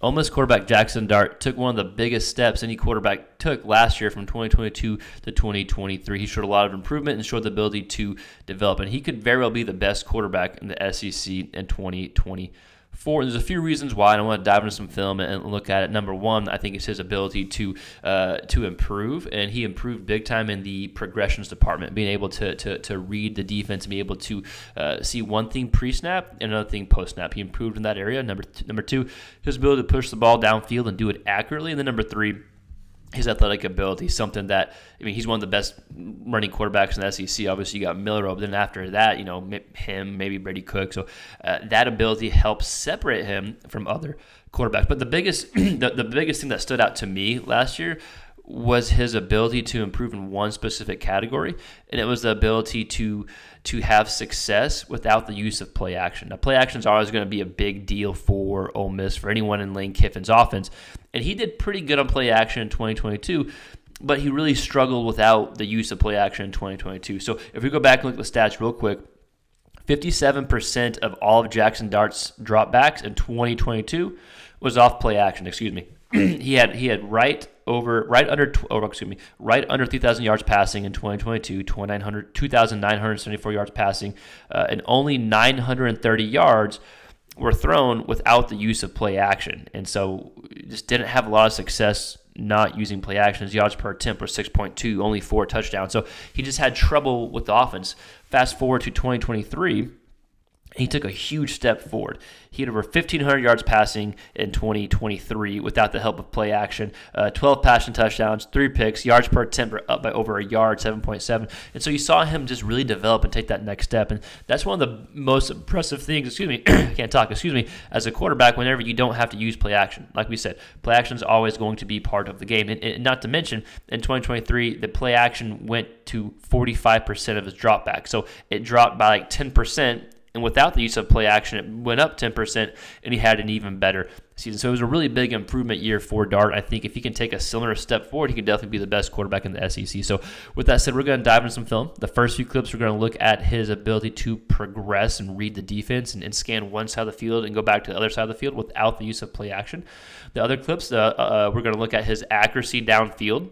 Ole Miss quarterback Jaxson Dart took one of the biggest steps any quarterback took last year from 2022 to 2023. He showed a lot of improvement and showed the ability to develop, and he could very well be the best quarterback in the SEC in 2020 four. There's a few reasons why, and I want to dive into some film and look at it. Number one, I think it's his ability to uh, to improve, and he improved big time in the progressions department, being able to to, to read the defense and be able to uh, see one thing pre-snap and another thing post-snap. He improved in that area. Number number two, his ability to push the ball downfield and do it accurately, and then number three his athletic ability, something that I mean, he's one of the best running quarterbacks in the SEC. Obviously, you got Miller, but then after that, you know, him, maybe Brady Cook. So uh, that ability helps separate him from other quarterbacks. But the biggest, the, the biggest thing that stood out to me last year was his ability to improve in one specific category, and it was the ability to to have success without the use of play action. Now, play action is always going to be a big deal for Ole Miss for anyone in Lane Kiffin's offense, and he did pretty good on play action in 2022. But he really struggled without the use of play action in 2022. So if we go back and look at the stats real quick, 57% of all of Jaxson Dart's dropbacks in 2022 was off play action. Excuse me. he had he had right over right under oh, excuse me right under 3,000 yards passing in 2022, 2,974 yards passing, uh, and only 930 yards were thrown without the use of play action, and so just didn't have a lot of success not using play action. His yards per attempt were 6.2, only four touchdowns. So he just had trouble with the offense. Fast forward to 2023 he took a huge step forward. He had over 1,500 yards passing in 2023 without the help of play action. Uh, 12 passing touchdowns, three picks, yards per attempt up by over a yard, 7.7. And so you saw him just really develop and take that next step. And that's one of the most impressive things, excuse me, I can't talk, excuse me, as a quarterback whenever you don't have to use play action. Like we said, play action is always going to be part of the game. And, and not to mention, in 2023, the play action went to 45% of his dropback. So it dropped by like 10% and without the use of play action, it went up 10%, and he had an even better season. So it was a really big improvement year for Dart. I think if he can take a similar step forward, he can definitely be the best quarterback in the SEC. So with that said, we're going to dive into some film. The first few clips, we're going to look at his ability to progress and read the defense and, and scan one side of the field and go back to the other side of the field without the use of play action. The other clips, uh, uh, we're going to look at his accuracy downfield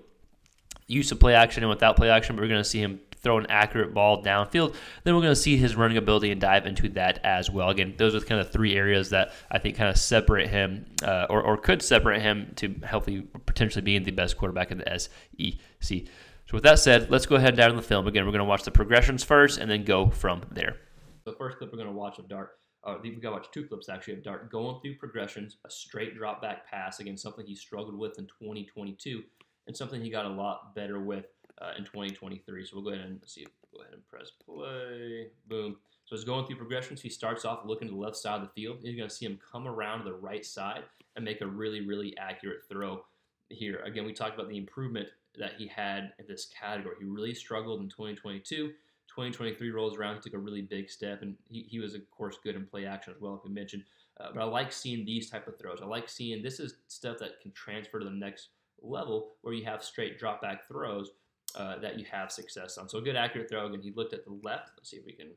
use of play action and without play action, but we're going to see him throw an accurate ball downfield. Then we're going to see his running ability and dive into that as well. Again, those are kind of three areas that I think kind of separate him uh, or, or could separate him to hopefully potentially being the best quarterback in the SEC. So with that said, let's go ahead and dive into the film. Again, we're going to watch the progressions first and then go from there. The first clip we're going to watch of Dart uh, we've got to watch two clips actually of Dart going through progressions, a straight drop back pass, again, something he struggled with in 2022, and something he got a lot better with uh, in 2023. So we'll go ahead and see. Go ahead and press play. Boom. So he's going through progressions. He starts off looking to the left side of the field. You're going to see him come around to the right side and make a really, really accurate throw here. Again, we talked about the improvement that he had in this category. He really struggled in 2022. 2023 rolls around, he took a really big step, and he, he was, of course, good in play action as well, if we mentioned. Uh, but I like seeing these type of throws. I like seeing this is stuff that can transfer to the next level where you have straight drop back throws uh, that you have success on. So a good accurate throw. Again, he looked at the left. Let's see if we can.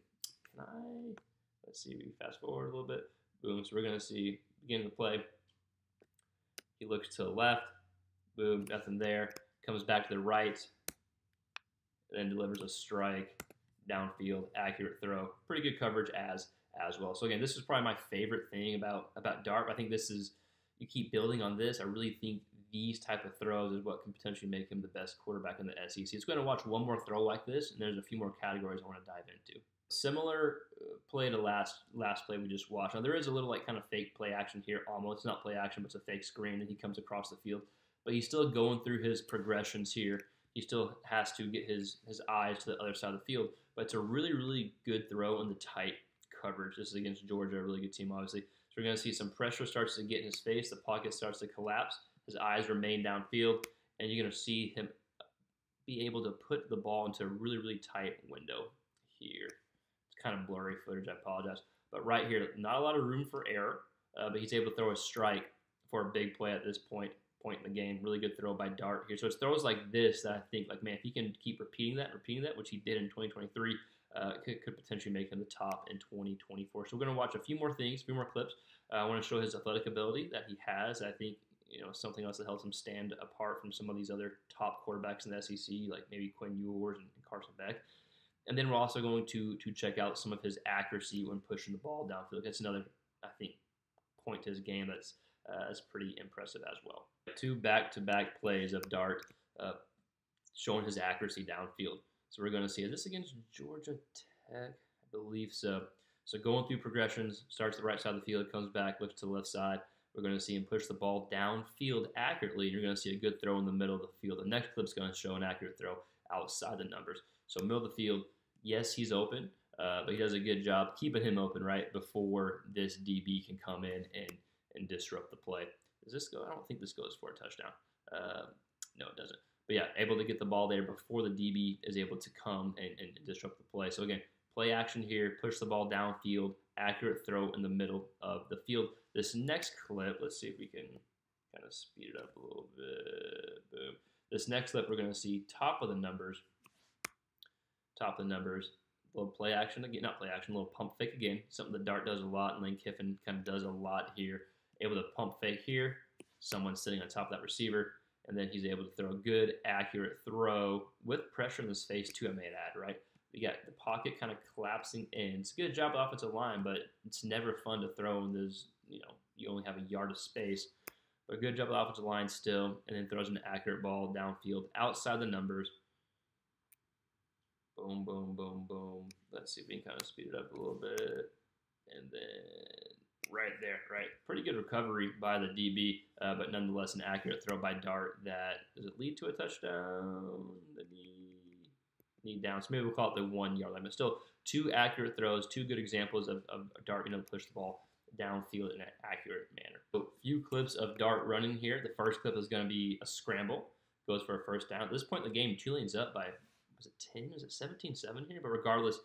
Can I? Let's see. We fast forward a little bit. Boom. So we're gonna see beginning the play. He looks to the left. Boom. Nothing there. Comes back to the right. And then delivers a strike downfield, accurate throw. Pretty good coverage as as well. So again, this is probably my favorite thing about about Dart. I think this is you keep building on this. I really think these type of throws is what can potentially make him the best quarterback in the SEC. It's going to watch one more throw like this, and there's a few more categories I want to dive into. Similar uh, play to last last play we just watched. Now there is a little like kind of fake play action here. Almost it's not play action, but it's a fake screen, and he comes across the field. But he's still going through his progressions here. He still has to get his his eyes to the other side of the field. But it's a really really good throw in the tight coverage. This is against Georgia, a really good team, obviously. So we're going to see some pressure starts to get in his face. The pocket starts to collapse his eyes remain downfield, and you're going to see him be able to put the ball into a really, really tight window here. It's kind of blurry footage, I apologize. But right here, not a lot of room for error, uh, but he's able to throw a strike for a big play at this point point in the game. Really good throw by Dart here. So it's throws like this that I think, like, man, if he can keep repeating that, repeating that, which he did in 2023, uh, could, could, potentially make him the top in 2024. So we're going to watch a few more things, a few more clips Uh, I want to show his athletic ability that he has. I think you know something else that helps him stand apart from some of these other top quarterbacks in the SEC, like maybe Quinn Ewers and Carson Beck. And then we're also going to to check out some of his accuracy when pushing the ball downfield. That's another, I think, point to his game that's uh, that's pretty impressive as well. Two back-to-back plays of Dart uh, showing his accuracy downfield. So we're going to see is this against Georgia Tech? I believe so. So going through progressions, starts the right side of the field, comes back, lifts to the left side. We're going to see him push the ball downfield accurately, and you're going to see a good throw in the middle of the field. The next clip's going to show an accurate throw outside the numbers. So middle of the field, yes, he's open, uh, but he does a good job keeping him open right before this DB can come in and and disrupt the play. Does this go? I don't think this goes for a touchdown. Uh, no, it doesn't. But yeah, able to get the ball there before the DB is able to come and, and disrupt the play. So again, play action here, push the ball downfield, accurate throw in the middle of the field. This next clip, let's see if we can kind of speed it up a little bit. Boom. This next clip, we're going to see top of the numbers. Top of the numbers. A little play action again, not play action, a little pump fake again. Something that Dart does a lot, and Lane Kiffin kind of does a lot here able to pump fake here. Someone sitting on top of that receiver, and then he's able to throw a good, accurate throw with pressure in his face too, I may add, right? You got the pocket kind of collapsing in. It's a good job offensive line, but it's never fun to throw in there's, you know, you only have a yard of space. But a good job of offensive line still, and then throws an accurate ball downfield outside the numbers. Boom, boom, boom, boom. Let's see if we can kind of speed it up a little bit. And then right there, right? Pretty good recovery by the DB, uh, but nonetheless an accurate throw by Dart that does it lead to a touchdown? The knee, knee down. So maybe we'll call it the one yard line, but still two accurate throws, two good examples of, of Dart being able to push the ball downfield in an accurate manner. So a few clips of Dart running here. The first clip is going to be a scramble, goes for a first down. At this point in the game, Tulane's up by was it 10? Was it 17-7 here? But regardless,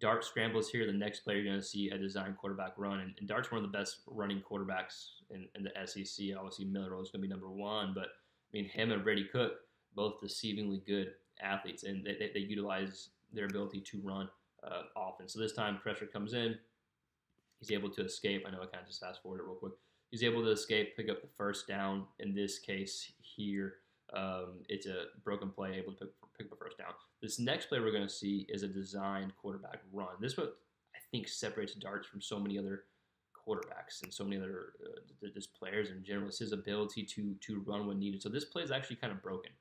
Dart scrambles here. The next player you're going to see a design quarterback run. And, and, Dart's one of the best running quarterbacks in, in the SEC. Obviously, Milroe is going to be number one. But, I mean, him and Brady Cook, both deceivingly good athletes. And they, they, they utilize their ability to run uh, often. So this time, pressure comes in. He's able to escape. I know I kind of just fast forward it real quick. He's able to escape, pick up the first down. In this case here, um, it's a broken play, able to pick, pick up a first down. This next play we're going to see is a designed quarterback run. This is what I think separates Darts from so many other quarterbacks and so many other uh, just players in general. It's his ability to to run when needed. So this play is actually kind of broken.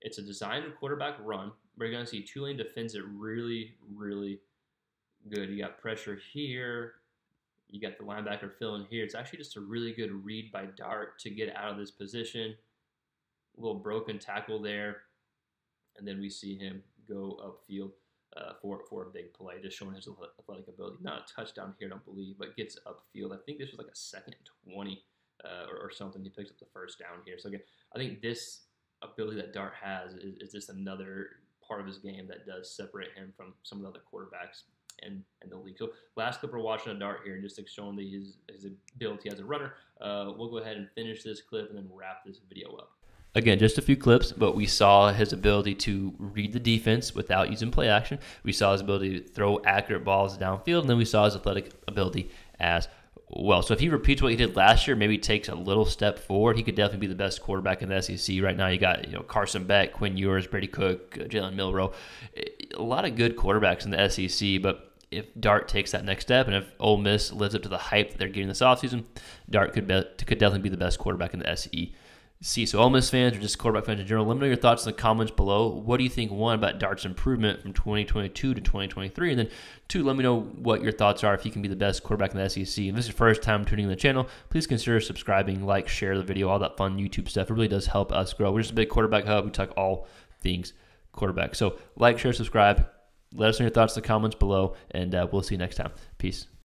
It's a designed quarterback run. We're going to see Tulane defends it really, really good. You got pressure here. You got the linebacker filling here. It's actually just a really good read by Dart to get out of this position. A little broken tackle there and then we see him go upfield uh, for for a big play, just showing his athletic ability. Not a touchdown here, I don't believe, but gets upfield. I think this was like a second twenty uh, or, or, something. He picks up the first down here. So again, I think this ability that Dart has is, is just another part of his game that does separate him from some of the other quarterbacks in, in the league. So last clip we're watching a Dart here, just like showing the, his, his ability as a runner. Uh, we'll go ahead and finish this clip and then wrap this video up. Again, just a few clips, but we saw his ability to read the defense without using play action. We saw his ability to throw accurate balls downfield, and then we saw his athletic ability as well. So if he repeats what he did last year, maybe takes a little step forward, he could definitely be the best quarterback in the SEC right now. You got you know Carson Beck, Quinn Ewers, Brady Cook, Jalen Milroe, a lot of good quarterbacks in the SEC, but if Dart takes that next step and if Ole Miss lives up to the hype that they're getting this offseason, Dart could be, could definitely be the best quarterback in the SEC. So, Ole Miss fans or just quarterback fans in general, let me know your thoughts in the comments below. What do you think, one, about Dart's improvement from 2022 to 2023? And then, two, let me know what your thoughts are if he can be the best quarterback in the SEC. If this is your first time tuning in the channel, please consider subscribing, like, share the video, all that fun YouTube stuff. It really does help us grow. We're just a big quarterback hub. We talk all things quarterback. So, like, share, subscribe. Let us know your thoughts in the comments below, and uh, we'll see you next time. Peace.